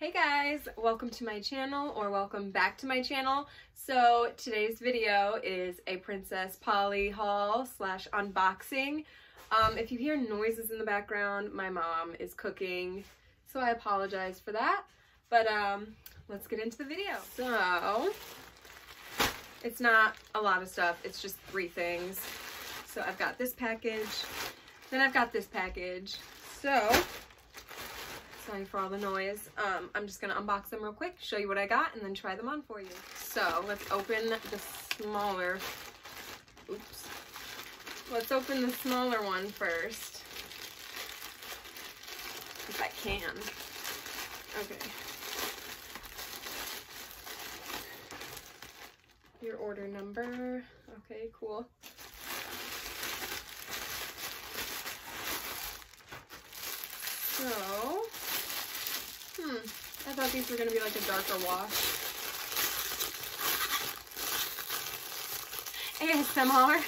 Hey guys, welcome to my channel or welcome back to my channel. So today's video is a Princess Polly haul slash unboxing. Um, if you hear noises in the background, my mom is cooking, so I apologize for that. But um, let's get into the video. So it's not a lot of stuff, it's just three things. So I've got this package, then I've got this package. So Sorry for all the noise. Um, I'm just to unbox them real quick, show you what I got, and then try them on for you. So let's open the smaller, oops. Let's open the smaller one first. If I can. Okay. Your order number. Okay, cool. So, thought these were going to be like a darker wash. ASMR.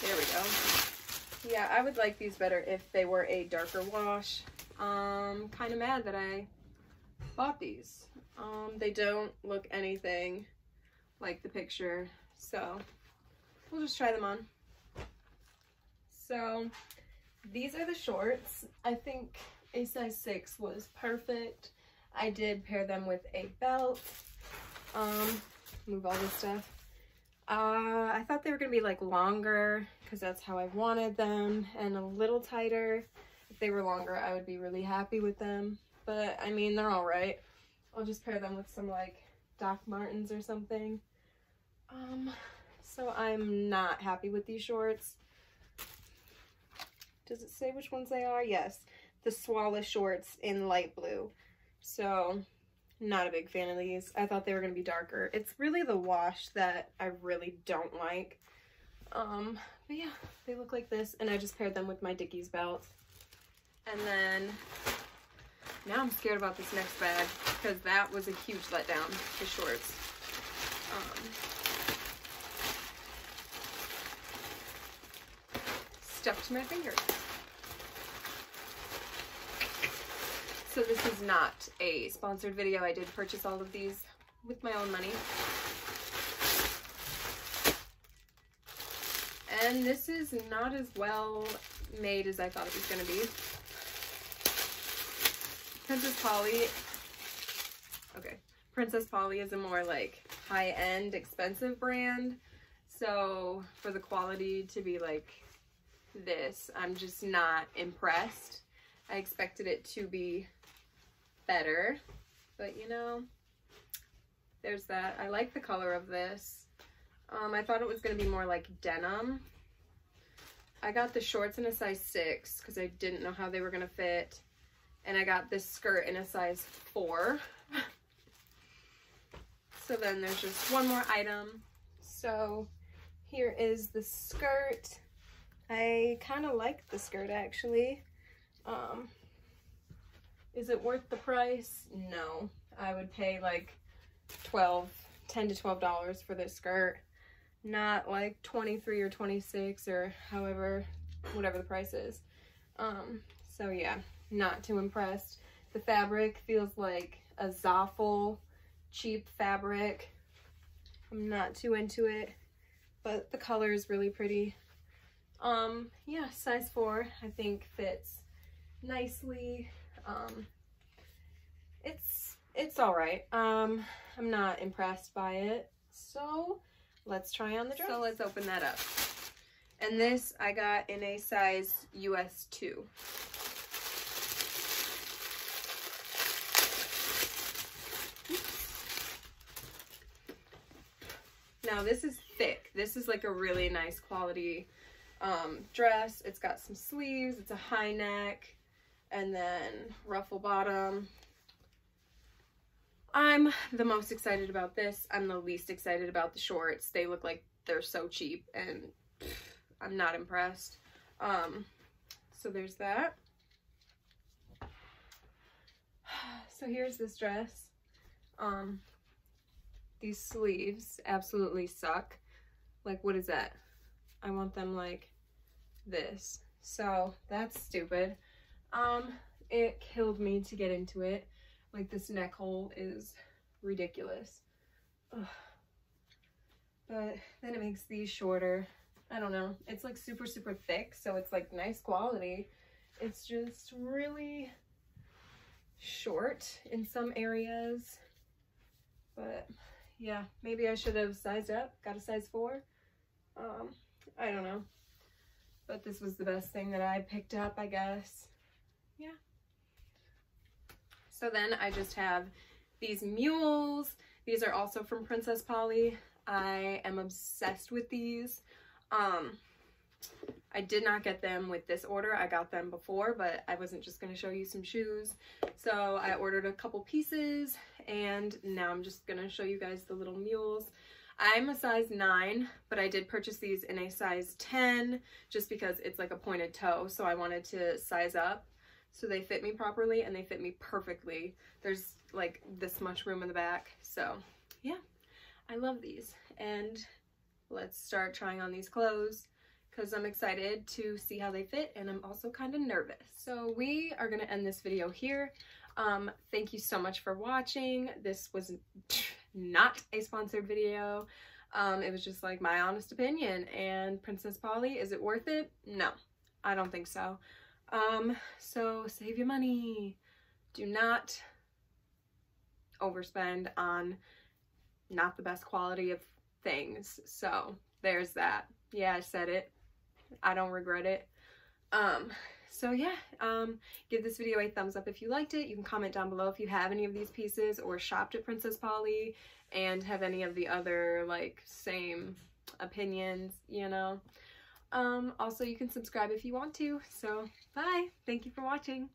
There we go. Yeah, I would like these better if they were a darker wash. Um, kind of mad that I bought these. Um, they don't look anything like the picture, so we'll just try them on. So these are the shorts. I think a size 6 was perfect. I did pair them with a belt. Um, move all this stuff. Uh, I thought they were to be like longer because that's how I wanted them and a little tighter. If they were longer, I would be really happy with them. But I mean, they're all right. I'll just pair them with some like Doc Martens or something. Um, so I'm not happy with these shorts. Does it say which ones they are? Yes. The Swallow shorts in light blue. So, not a big fan of these. I thought they were going to be darker. It's really the wash that I really don't like. Um, but yeah, they look like this. And I just paired them with my Dickies belt. And then, now I'm scared about this next bag. Because that was a huge letdown, the shorts. Um, to my finger. So this is not a sponsored video. I did purchase all of these with my own money. And this is not as well made as I thought it was going to be. Princess Polly, okay, Princess Polly is a more like high-end expensive brand. So for the quality to be like this. I'm just not impressed. I expected it to be better, but you know, there's that. I like the color of this. Um, I thought it was going to be more like denim. I got the shorts in a size 6 because I didn't know how they were going to fit. And I got this skirt in a size 4. so then there's just one more item. So here is the skirt. I kind of like the skirt actually. Um, is it worth the price? No. I would pay like 12, 10 to $12 for this skirt. Not like 23 or 26 or however, whatever the price is. Um, so yeah, not too impressed. The fabric feels like a Zaful cheap fabric. I'm not too into it, but the color is really pretty. Um, yeah, size four, I think fits nicely. Um, it's, it's all right. Um, I'm not impressed by it. So let's try on the dress. So let's open that up. And this I got in a size US 2. Now this is thick. This is like a really nice quality um, dress. It's got some sleeves. It's a high neck and then ruffle bottom. I'm the most excited about this. I'm the least excited about the shorts. They look like they're so cheap and pff, I'm not impressed. Um, so there's that. So here's this dress. Um, these sleeves absolutely suck. Like, what is that? I want them like this. So that's stupid. Um, it killed me to get into it. Like this neck hole is ridiculous. Ugh. But then it makes these shorter. I don't know. It's like super, super thick. So it's like nice quality. It's just really short in some areas. But yeah, maybe I should have sized up, got a size four. Um, I don't know. But this was the best thing that I picked up, I guess. Yeah. So then I just have these mules. These are also from Princess Polly. I am obsessed with these. Um, I did not get them with this order. I got them before, but I wasn't just going to show you some shoes. So I ordered a couple pieces and now I'm just going to show you guys the little mules. I'm a size 9, but I did purchase these in a size 10 just because it's like a pointed toe, so I wanted to size up so they fit me properly and they fit me perfectly. There's like this much room in the back, so yeah, I love these. And let's start trying on these clothes because I'm excited to see how they fit and I'm also kind of nervous. So we are going to end this video here. Um, thank you so much for watching. This was not a sponsored video. Um, it was just like my honest opinion. And Princess Polly, is it worth it? No, I don't think so. Um, so save your money. Do not overspend on not the best quality of things. So there's that. Yeah, I said it. I don't regret it. Um, so yeah, um, give this video a thumbs up if you liked it. You can comment down below if you have any of these pieces or shopped at Princess Polly and have any of the other like same opinions, you know. Um, also, you can subscribe if you want to. So bye. Thank you for watching.